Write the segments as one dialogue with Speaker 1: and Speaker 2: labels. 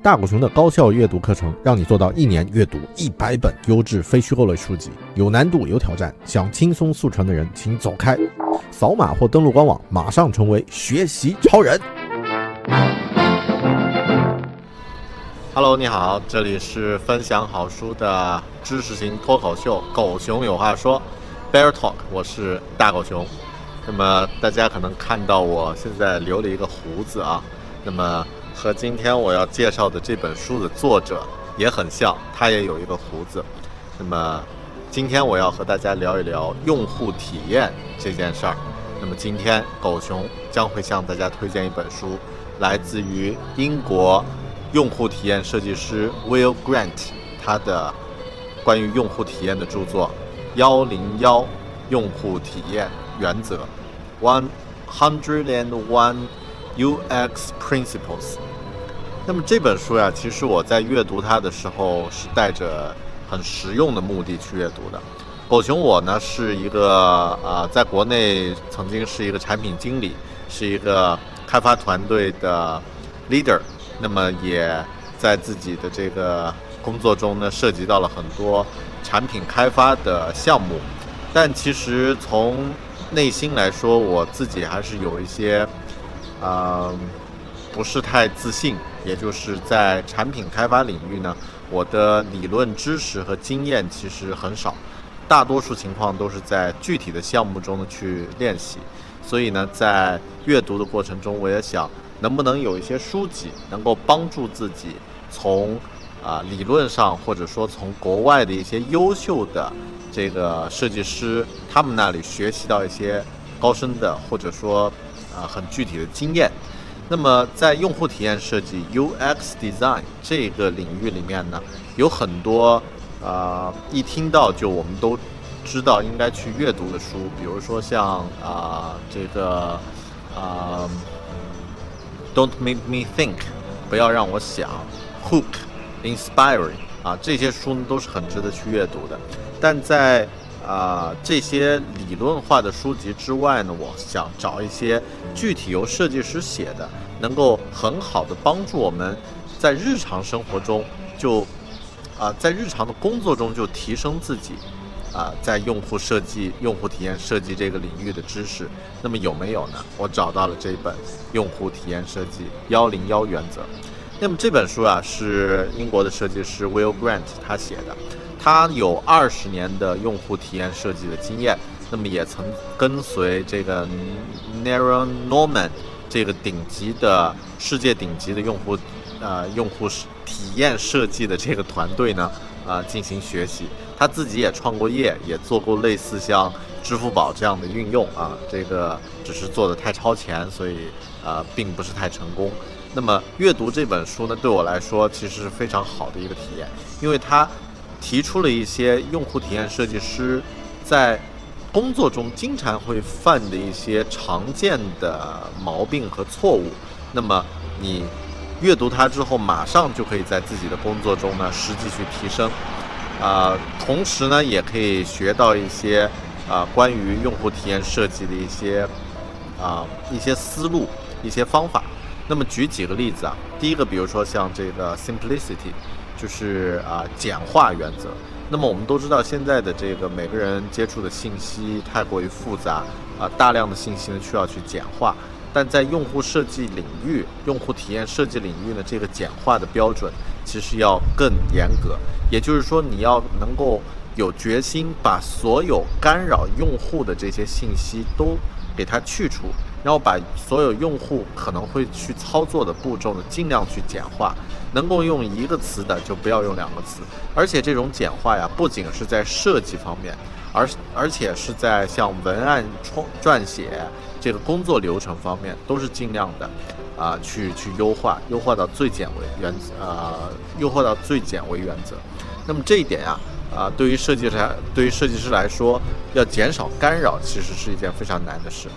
Speaker 1: 大狗熊的高效阅读课程，让你做到一年阅读一百本优质非虚构类书籍，有难度有挑战，想轻松速成的人请走开，扫码或登录官网，马上成为学习超人。Hello，你好，这里是分享好书的知识型脱口秀《狗熊有话说》（Bear Talk），我是大狗熊。那么大家可能看到我现在留了一个胡子啊，那么。和今天我要介绍的这本书的作者也很像，他也有一个胡子。那么，今天我要和大家聊一聊用户体验这件事儿。那么今天狗熊将会向大家推荐一本书，来自于英国用户体验设计师 Will Grant 他的关于用户体验的著作《幺零幺用户体验原则》（One Hundred and One UX Principles）。那么这本书呀，其实我在阅读它的时候是带着很实用的目的去阅读的。狗熊我呢是一个呃，在国内曾经是一个产品经理，是一个开发团队的 leader。那么也在自己的这个工作中呢，涉及到了很多产品开发的项目。但其实从内心来说，我自己还是有一些啊。不是太自信，也就是在产品开发领域呢，我的理论知识和经验其实很少，大多数情况都是在具体的项目中去练习。所以呢，在阅读的过程中，我也想能不能有一些书籍能够帮助自己从啊理论上，或者说从国外的一些优秀的这个设计师他们那里学习到一些高深的，或者说啊很具体的经验。那么，在用户体验设计 （UX Design） 这个领域里面呢，有很多啊，一听到就我们都知道应该去阅读的书，比如说像啊这个啊，Don't Make Me Think，不要让我想，Hook，Inspiring，啊这些书呢都是很值得去阅读的，但在啊，这些理论化的书籍之外呢，我想找一些具体由设计师写的，能够很好的帮助我们在日常生活中就啊，在日常的工作中就提升自己啊，在用户设计、用户体验设计这个领域的知识。那么有没有呢？我找到了这本《用户体验设计幺零幺原则》。那么这本书啊，是英国的设计师 Will Grant 他写的。他有二十年的用户体验设计的经验，那么也曾跟随这个 Nero Norman 这个顶级的世界顶级的用户，呃，用户体验设计的这个团队呢，啊，进行学习。他自己也创过业，也做过类似像支付宝这样的运用啊，这个只是做的太超前，所以啊，并不是太成功。那么阅读这本书呢，对我来说其实是非常好的一个体验，因为它。提出了一些用户体验设计师在工作中经常会犯的一些常见的毛病和错误。那么你阅读它之后，马上就可以在自己的工作中呢实际去提升。啊，同时呢也可以学到一些啊关于用户体验设计的一些啊一些思路、一些方法。那么举几个例子啊，第一个，比如说像这个 simplicity。就是啊，简化原则。那么我们都知道，现在的这个每个人接触的信息太过于复杂啊，大量的信息呢需要去简化。但在用户设计领域、用户体验设计领域呢，这个简化的标准其实要更严格。也就是说，你要能够有决心把所有干扰用户的这些信息都给它去除，然后把所有用户可能会去操作的步骤呢，尽量去简化。能够用一个词的就不要用两个词，而且这种简化呀，不仅是在设计方面，而而且是在像文案创撰写这个工作流程方面，都是尽量的啊去去优化，优化到最简为原则啊，优化到最简为原则。那么这一点呀，啊，对于设计师对于设计师来说，要减少干扰，其实是一件非常难的事。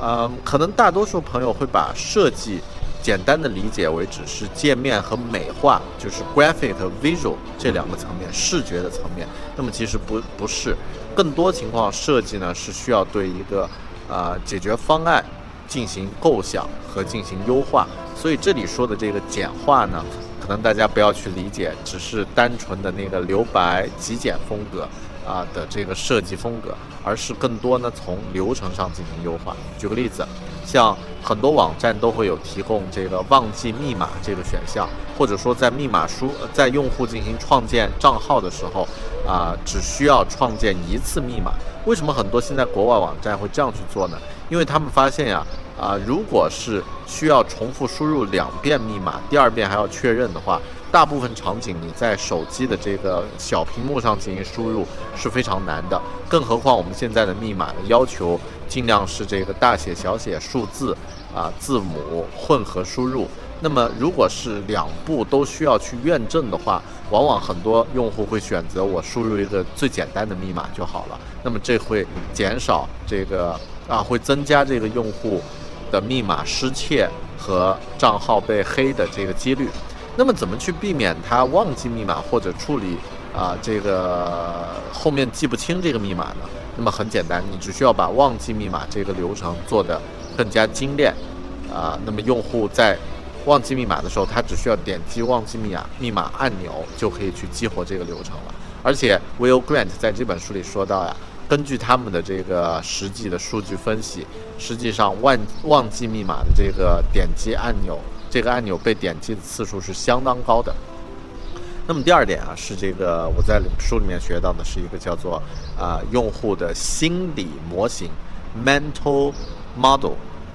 Speaker 1: 嗯，可能大多数朋友会把设计。简单的理解为只是界面和美化，就是 graphic 和 visual 这两个层面，视觉的层面。那么其实不不是，更多情况设计呢是需要对一个呃解决方案进行构想和进行优化。所以这里说的这个简化呢，可能大家不要去理解，只是单纯的那个留白极简风格啊的这个设计风格，而是更多呢从流程上进行优化。举个例子，像很多网站都会有提供这个忘记密码这个选项，或者说在密码输在用户进行创建账号的时候，啊只需要创建一次密码。为什么很多现在国外网站会这样去做呢？因为他们发现呀。啊，如果是需要重复输入两遍密码，第二遍还要确认的话，大部分场景你在手机的这个小屏幕上进行输入是非常难的。更何况我们现在的密码的要求尽量是这个大写小写数字啊字母混合输入。那么如果是两步都需要去验证的话，往往很多用户会选择我输入一个最简单的密码就好了。那么这会减少这个啊，会增加这个用户。的密码失窃和账号被黑的这个几率，那么怎么去避免他忘记密码或者处理啊这个后面记不清这个密码呢？那么很简单，你只需要把忘记密码这个流程做得更加精炼啊。那么用户在忘记密码的时候，他只需要点击忘记密码密码按钮就可以去激活这个流程了。而且 Will Grant 在这本书里说到呀。根据他们的这个实际的数据分析，实际上忘忘记密码的这个点击按钮，这个按钮被点击的次数是相当高的。那么第二点啊，是这个我在书里面学到的是一个叫做啊用户的心理模型 （mental model）。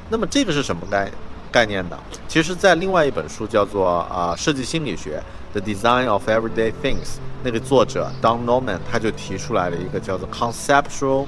Speaker 1: 那么这个是什么概概念呢？其实，在另外一本书叫做啊设计心理学。The Design of Everyday Things，那个作者 Don Norman 他就提出来了一个叫做 Conceptual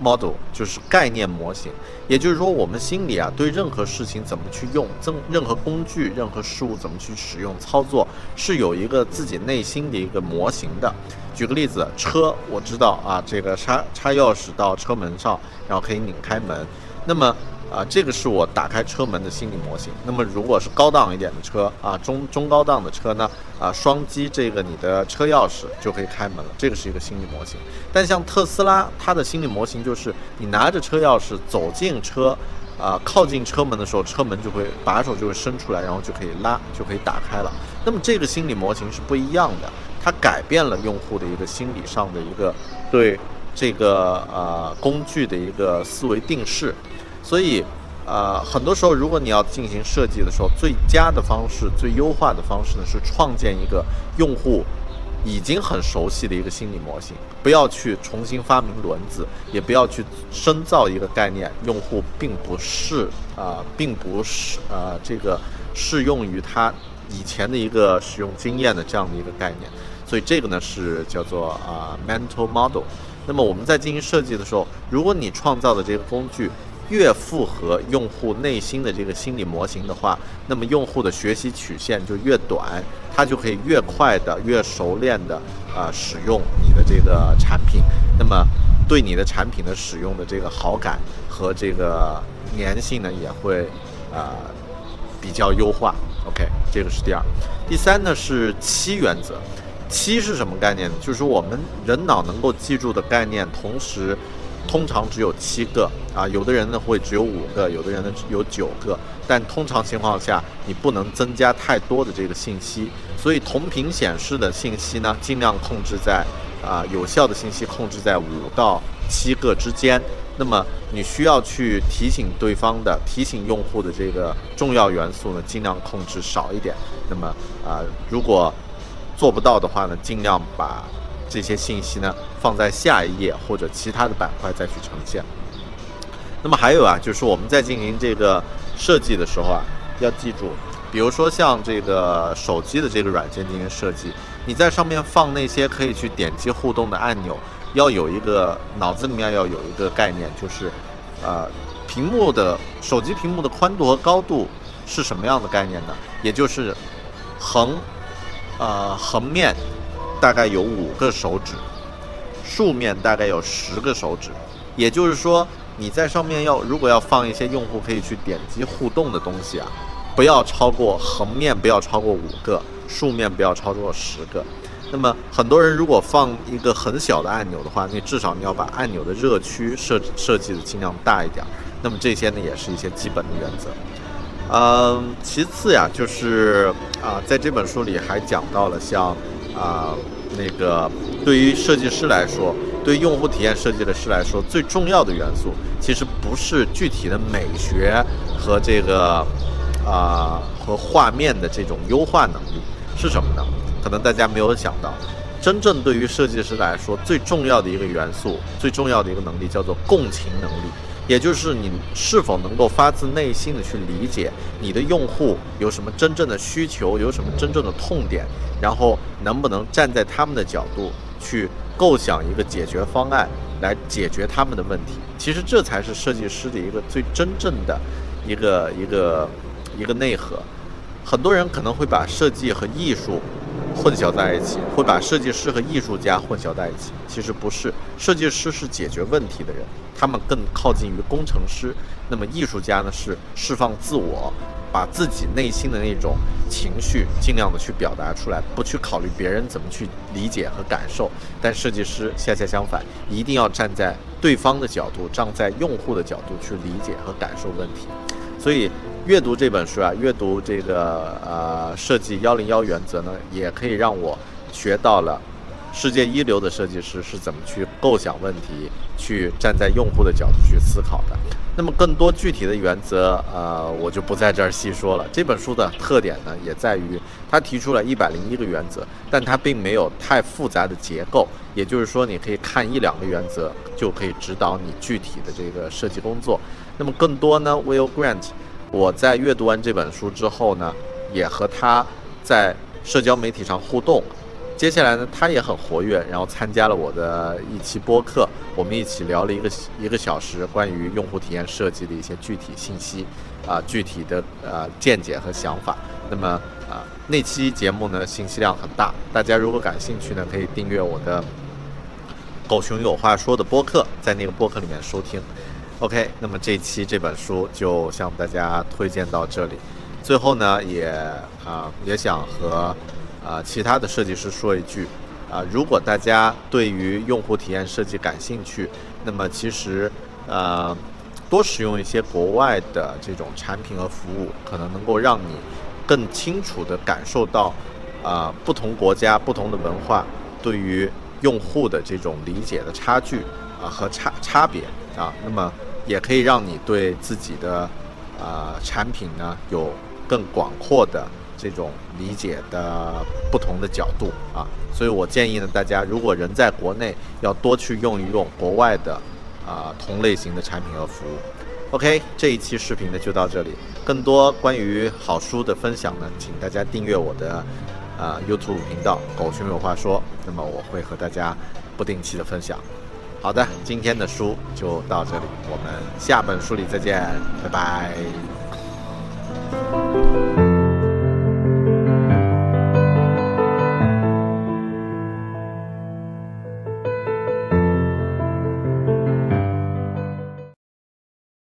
Speaker 1: Model，就是概念模型。也就是说，我们心里啊，对任何事情怎么去用，任任何工具、任何事物怎么去使用、操作，是有一个自己内心的一个模型的。举个例子，车，我知道啊，这个插插钥匙到车门上，然后可以拧开门。那么啊，这个是我打开车门的心理模型。那么，如果是高档一点的车啊，中中高档的车呢，啊，双击这个你的车钥匙就可以开门了，这个是一个心理模型。但像特斯拉，它的心理模型就是你拿着车钥匙走进车，啊，靠近车门的时候，车门就会把手就会伸出来，然后就可以拉，就可以打开了。那么这个心理模型是不一样的，它改变了用户的一个心理上的一个对这个呃工具的一个思维定式。所以，呃，很多时候，如果你要进行设计的时候，最佳的方式、最优化的方式呢，是创建一个用户已经很熟悉的一个心理模型，不要去重新发明轮子，也不要去深造一个概念，用户并不是啊，并不是呃，这个适用于他以前的一个使用经验的这样的一个概念。所以这个呢是叫做啊 mental model。那么我们在进行设计的时候，如果你创造的这个工具，越符合用户内心的这个心理模型的话，那么用户的学习曲线就越短，他就可以越快的、越熟练的啊使用你的这个产品，那么对你的产品的使用的这个好感和这个粘性呢也会啊比较优化。OK，这个是第二。第三呢是七原则，七是什么概念呢？就是我们人脑能够记住的概念，同时。通常只有七个啊，有的人呢会只有五个，有的人呢有九个，但通常情况下你不能增加太多的这个信息，所以同屏显示的信息呢，尽量控制在啊有效的信息控制在五到七个之间。那么你需要去提醒对方的、提醒用户的这个重要元素呢，尽量控制少一点。那么啊，如果做不到的话呢，尽量把。这些信息呢，放在下一页或者其他的板块再去呈现。那么还有啊，就是我们在进行这个设计的时候啊，要记住，比如说像这个手机的这个软件进行设计，你在上面放那些可以去点击互动的按钮，要有一个脑子里面要有一个概念，就是呃，屏幕的手机屏幕的宽度和高度是什么样的概念呢？也就是横，呃，横面。大概有五个手指，竖面大概有十个手指，也就是说，你在上面要如果要放一些用户可以去点击互动的东西啊，不要超过横面不要超过五个，竖面不要超过十个。那么很多人如果放一个很小的按钮的话，你至少你要把按钮的热区设设计的尽量大一点。那么这些呢，也是一些基本的原则。嗯，其次呀，就是啊，在这本书里还讲到了像啊那个对于设计师来说，对用户体验设计的师来说，最重要的元素其实不是具体的美学和这个啊和画面的这种优化能力，是什么呢？可能大家没有想到，真正对于设计师来说最重要的一个元素，最重要的一个能力叫做共情能力，也就是你是否能够发自内心的去理解你的用户有什么真正的需求，有什么真正的痛点，然后能不能站在他们的角度去构想一个解决方案来解决他们的问题。其实这才是设计师的一个最真正的一个一个一个内核。很多人可能会把设计和艺术。混淆在一起，会把设计师和艺术家混淆在一起。其实不是，设计师是解决问题的人，他们更靠近于工程师。那么艺术家呢，是释放自我，把自己内心的那种情绪尽量的去表达出来，不去考虑别人怎么去理解和感受。但设计师恰恰相反，一定要站在对方的角度，站在用户的角度去理解和感受问题。所以。阅读这本书啊，阅读这个呃设计幺零幺原则呢，也可以让我学到了世界一流的设计师是怎么去构想问题，去站在用户的角度去思考的。那么更多具体的原则，呃，我就不在这儿细说了。这本书的特点呢，也在于它提出了一百零一个原则，但它并没有太复杂的结构。也就是说，你可以看一两个原则，就可以指导你具体的这个设计工作。那么更多呢，Will Grant。我在阅读完这本书之后呢，也和他在社交媒体上互动。接下来呢，他也很活跃，然后参加了我的一期播客，我们一起聊了一个一个小时关于用户体验设计的一些具体信息，啊，具体的呃见解和想法。那么啊，那期节目呢，信息量很大，大家如果感兴趣呢，可以订阅我的“狗熊有话说”的播客，在那个播客里面收听。OK，那么这期这本书就向大家推荐到这里。最后呢，也啊也想和啊其他的设计师说一句啊，如果大家对于用户体验设计感兴趣，那么其实呃多使用一些国外的这种产品和服务，可能能够让你更清楚地感受到啊不同国家不同的文化对于用户的这种理解的差距啊和差差别啊，那么。也可以让你对自己的啊产品呢有更广阔的这种理解的不同的角度啊，所以我建议呢，大家如果人在国内，要多去用一用国外的啊同类型的产品和服务。OK，这一期视频呢就到这里，更多关于好书的分享呢，请大家订阅我的啊 YouTube 频道“狗熊有话说”，那么我会和大家不定期的分享。好的，今天的书就到这里，我们下本书里再见，拜拜。